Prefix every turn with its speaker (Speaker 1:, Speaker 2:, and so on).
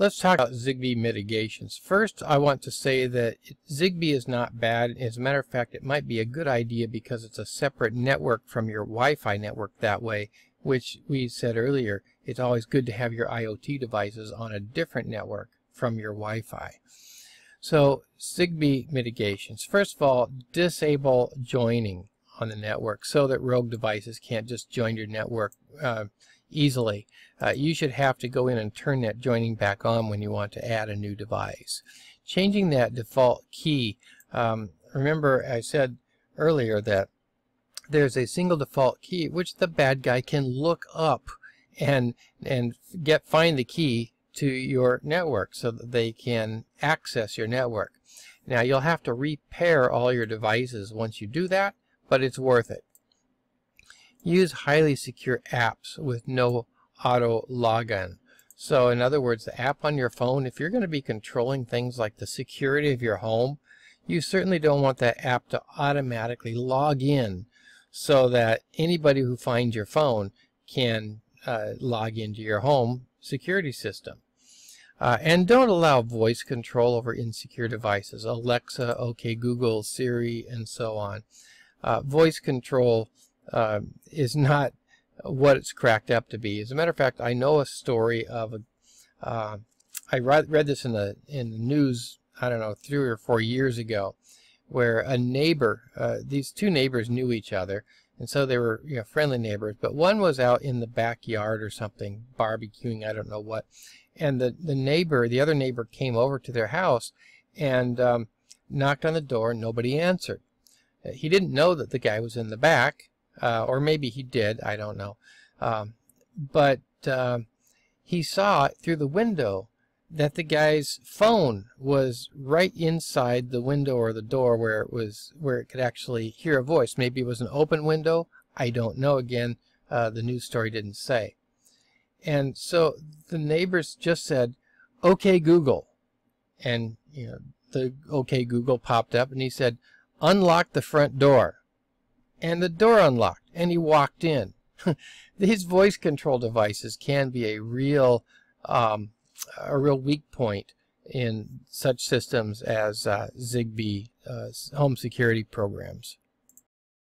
Speaker 1: Let's talk about Zigbee mitigations. First, I want to say that Zigbee is not bad. As a matter of fact, it might be a good idea because it's a separate network from your Wi-Fi network that way, which we said earlier, it's always good to have your IoT devices on a different network from your Wi-Fi. So, Zigbee mitigations. First of all, disable joining on the network so that rogue devices can't just join your network uh, easily. Uh, you should have to go in and turn that joining back on when you want to add a new device. Changing that default key, um, remember I said earlier that there's a single default key which the bad guy can look up and and get find the key to your network so that they can access your network. Now you'll have to repair all your devices once you do that, but it's worth it. Use highly secure apps with no auto login. So in other words, the app on your phone, if you're going to be controlling things like the security of your home, you certainly don't want that app to automatically log in so that anybody who finds your phone can uh, log into your home security system. Uh, and don't allow voice control over insecure devices, Alexa, OK Google, Siri, and so on. Uh, voice control uh, is not what it's cracked up to be. As a matter of fact, I know a story of a. Uh, I read, read this in the in the news. I don't know three or four years ago, where a neighbor, uh, these two neighbors knew each other, and so they were you know, friendly neighbors. But one was out in the backyard or something, barbecuing, I don't know what, and the the neighbor, the other neighbor, came over to their house and um, knocked on the door. and Nobody answered. He didn't know that the guy was in the back, uh, or maybe he did, I don't know. Um, but uh, he saw through the window that the guy's phone was right inside the window or the door where it was where it could actually hear a voice. Maybe it was an open window. I don't know. Again, uh, the news story didn't say. And so the neighbors just said, "Okay, Google," and you know the "Okay, Google" popped up, and he said, "Unlock the front door." And the door unlocked and he walked in. These voice control devices can be a real um, a real weak point in such systems as uh, Zigbee uh, home security programs.